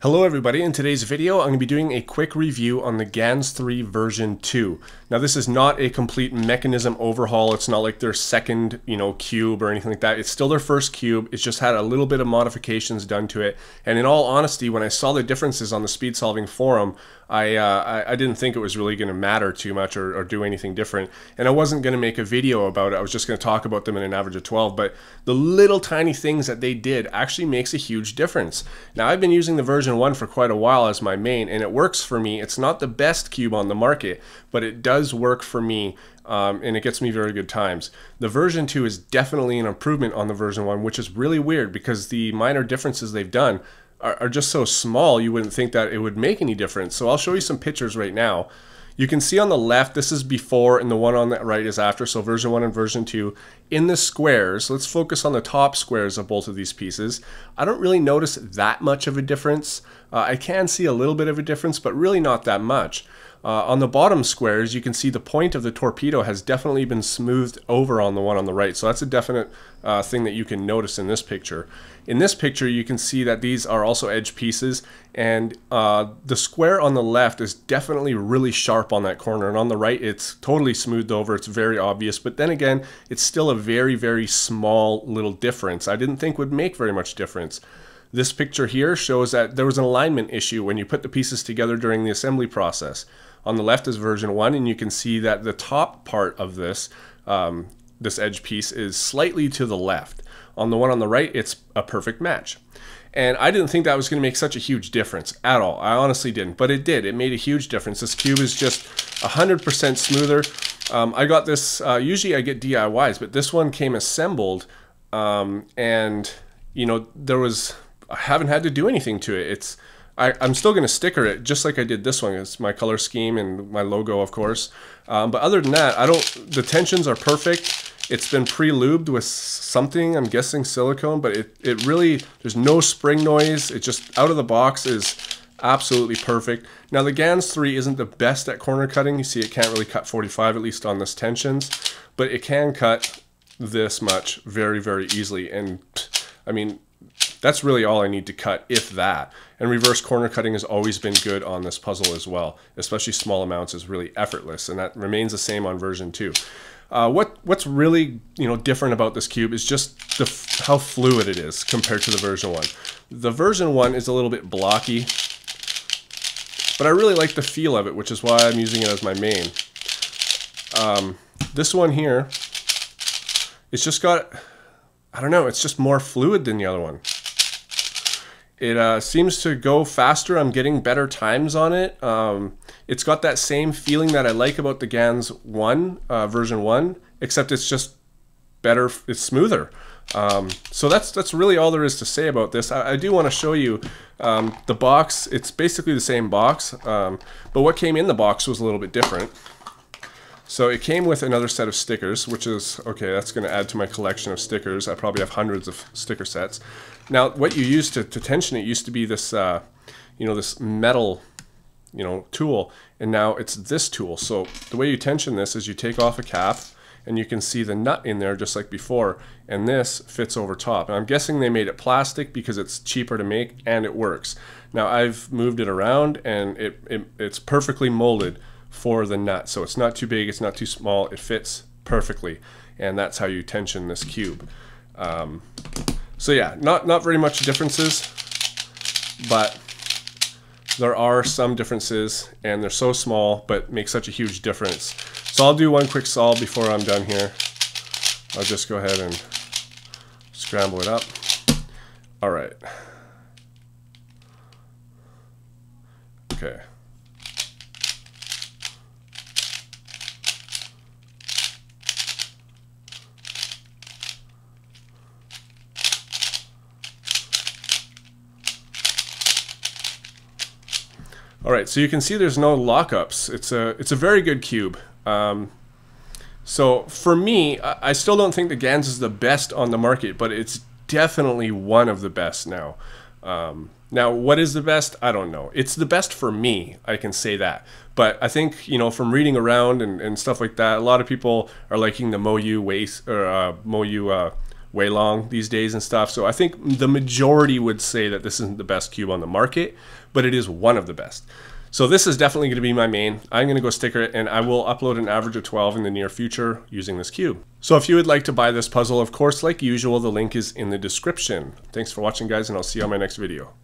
Hello everybody, in today's video I'm going to be doing a quick review on the GANS 3 version 2. Now this is not a complete mechanism overhaul, it's not like their second, you know, cube or anything like that. It's still their first cube, it's just had a little bit of modifications done to it. And in all honesty, when I saw the differences on the speed solving forum, I, uh, I, didn't think it was really going to matter too much or, or do anything different. And I wasn't going to make a video about it. I was just going to talk about them in an average of 12. But the little tiny things that they did actually makes a huge difference. Now, I've been using the version 1 for quite a while as my main, and it works for me. It's not the best cube on the market, but it does work for me um, and it gets me very good times. The version 2 is definitely an improvement on the version 1, which is really weird because the minor differences they've done are, are just so small you wouldn't think that it would make any difference. So I'll show you some pictures right now. You can see on the left, this is before and the one on the right is after, so version 1 and version 2. In the squares, let's focus on the top squares of both of these pieces. I don't really notice that much of a difference. Uh, I can see a little bit of a difference, but really not that much. Uh, on the bottom squares, you can see the point of the torpedo has definitely been smoothed over on the one on the right. So that's a definite uh, thing that you can notice in this picture. In this picture, you can see that these are also edge pieces and uh, the square on the left is definitely really sharp on that corner. And on the right, it's totally smoothed over. It's very obvious. But then again, it's still a very, very small little difference. I didn't think would make very much difference. This picture here shows that there was an alignment issue when you put the pieces together during the assembly process. On the left is version 1 and you can see that the top part of this, um, this edge piece is slightly to the left. On the one on the right, it's a perfect match. And I didn't think that was going to make such a huge difference at all. I honestly didn't, but it did. It made a huge difference. This cube is just 100% smoother. Um, I got this, uh, usually I get DIYs, but this one came assembled um, and, you know, there was I haven't had to do anything to it. It's I, am still going to sticker it just like I did this one. It's my color scheme and my logo, of course. Um, but other than that, I don't. The tensions are perfect. It's been pre-lubed with something. I'm guessing silicone, but it it really there's no spring noise. It just out of the box is absolutely perfect. Now the GANS 3 isn't the best at corner cutting. You see it can't really cut 45 at least on this tensions, but it can cut this much very very easily. And I mean that's really all I need to cut, if that. And reverse corner cutting has always been good on this puzzle as well, especially small amounts is really effortless, and that remains the same on version 2. Uh, what what's really you know different about this cube is just the how fluid it is compared to the version one. The version one is a little bit blocky, but I really like the feel of it, which is why I'm using it as my main. Um, this one here, it's just got I don't know, it's just more fluid than the other one. It uh, seems to go faster. I'm getting better times on it. Um, it's got that same feeling that I like about the GANS 1, uh, version 1, except it's just better, it's smoother. Um, so that's that's really all there is to say about this. I, I do want to show you um, the box. It's basically the same box, um, but what came in the box was a little bit different. So it came with another set of stickers, which is, okay, that's going to add to my collection of stickers. I probably have hundreds of sticker sets. Now, what you used to, to tension it used to be this, uh, you know, this metal, you know, tool, and now it's this tool. So the way you tension this is you take off a cap, and you can see the nut in there just like before, and this fits over top. And I'm guessing they made it plastic because it's cheaper to make, and it works. Now, I've moved it around, and it, it it's perfectly molded for the nut. So it's not too big, it's not too small, it fits perfectly. And that's how you tension this cube. Um, so yeah, not, not very much differences, but there are some differences and they're so small, but make such a huge difference. So I'll do one quick solve before I'm done here. I'll just go ahead and scramble it up. All right. Okay. All right, so you can see there's no lockups. It's a it's a very good cube. Um, so for me, I still don't think the Gans is the best on the market, but it's definitely one of the best now. Um, now, what is the best? I don't know. It's the best for me, I can say that. But I think, you know, from reading around and, and stuff like that, a lot of people are liking the Moyu waste or uh, uh, Weilong these days and stuff. So I think the majority would say that this isn't the best cube on the market, but it is one of the best. So this is definitely going to be my main. I'm going to go sticker it and I will upload an average of 12 in the near future using this cube. So if you would like to buy this puzzle, of course, like usual, the link is in the description. Thanks for watching guys and I'll see you on my next video.